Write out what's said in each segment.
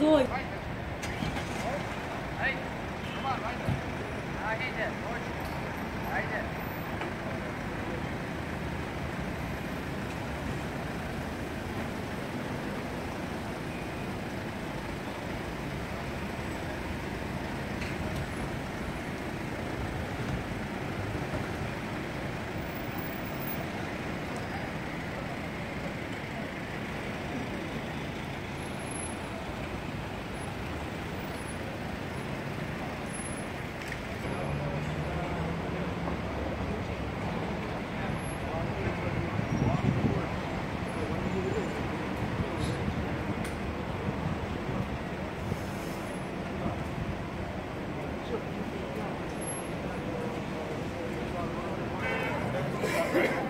so Right.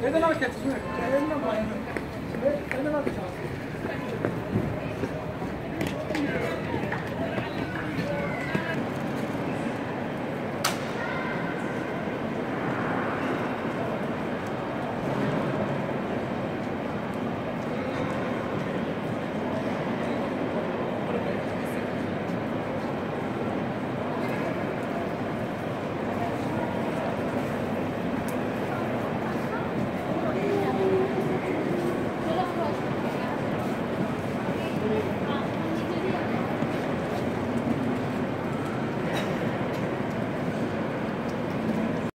现在那个开始现在那们发在现在那个